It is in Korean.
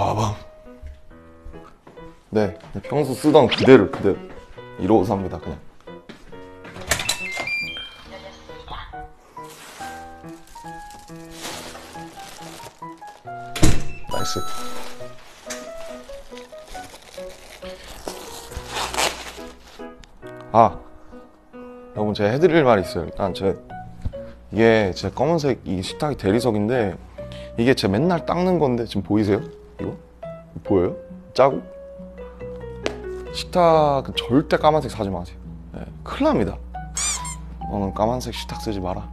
빠밤. 네, 평소 쓰던 그대로 그대로 이러고 삽니다 그냥. nice. 아, 여러분 제가 해드릴 말이 있어요. 일단 제 이게 제 검은색 이 식탁이 대리석인데 이게 제 맨날 닦는 건데 지금 보이세요? 이거 보여요? 짜고? 식탁은 절대 까만색 사지 마세요. 네, 큰일 납니다. 너는 까만색 식탁 쓰지 마라.